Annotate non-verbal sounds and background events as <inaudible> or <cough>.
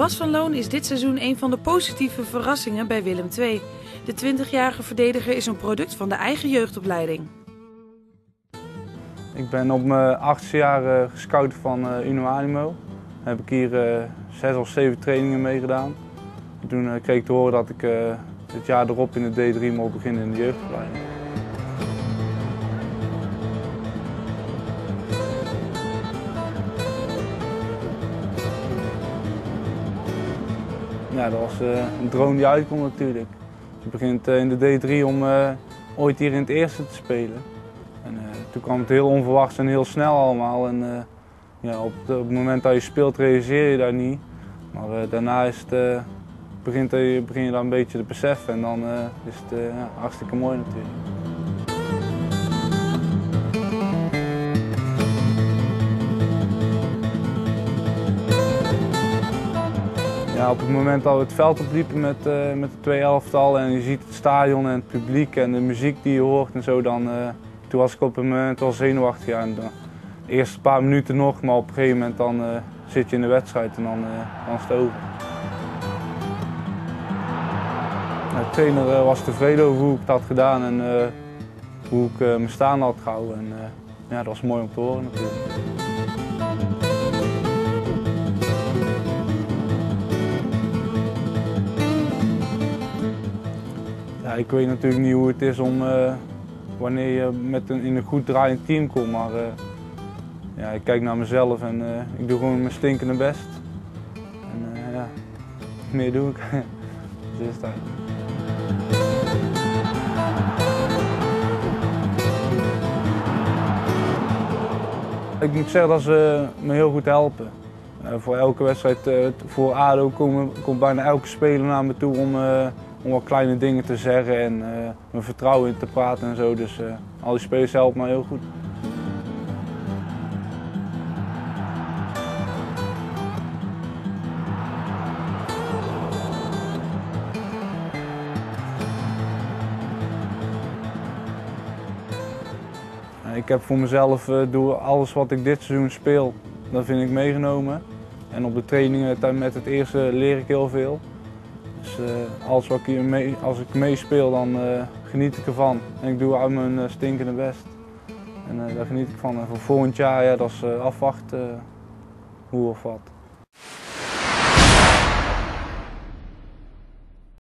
Bas van Loon is dit seizoen een van de positieve verrassingen bij Willem II. De 20-jarige verdediger is een product van de eigen jeugdopleiding. Ik ben op mijn achtste jaar uh, gescout van uh, Uno. Daar heb ik hier uh, zes of zeven trainingen mee gedaan. Toen kreeg ik te horen dat ik het jaar erop in de D3 mocht beginnen in de jeugdopleiding. Ja, dat was een droom die uitkomt natuurlijk. Je begint in de D3 om ooit hier in het eerste te spelen. En, toen kwam het heel onverwachts en heel snel allemaal. En, ja, op, op, het moment dat je speelt realiseer je dat niet. Maar daarna is het, begint, begin je dan een beetje te beseffen en dan is het ja, hartstikke mooi natuurlijk. Ja, op het moment dat we het veld opliepen met, uh, met de twee elftallen en je ziet het stadion en het publiek en de muziek die je hoort en zo, dan, uh, toen was ik op een moment wel zenuwachtig. Ja, en de eerste paar minuten nog, maar op een gegeven moment dan, uh, zit je in de wedstrijd en dan, dan is het over. De trainer was tevreden over hoe ik het had gedaan en hoe ik me staan had gehouden. En, ja, dat was mooi om te horen natuurlijk. Ja, ik weet natuurlijk niet hoe het is om uh, wanneer je met een, in een goed draaiend team komt, maar uh, ja, ik kijk naar mezelf en uh, ik doe gewoon mijn stinkende best. En ja, <laughs> meer doe ik. <laughs> dus is het Ik moet zeggen dat ze me heel goed helpen. voor elke wedstrijd, voor ADO komt bijna elke speler naar me toe om om wat kleine dingen te zeggen en uh, mijn vertrouwen in te praten en zo. Dus uh, al die spelers helpen me heel goed. Ik heb voor mezelf, uh, doe alles wat ik dit seizoen speel, dat vind ik meegenomen. En op de trainingen met het eerste leer ik heel veel. Dus uh, alles wat ik mee, als ik meespeel, dan uh, geniet ik ervan. En ik doe uit mijn uh, stinkende best. En daar geniet ik van. En voor volgend jaar, ja, dat is afwachten hoe of wat.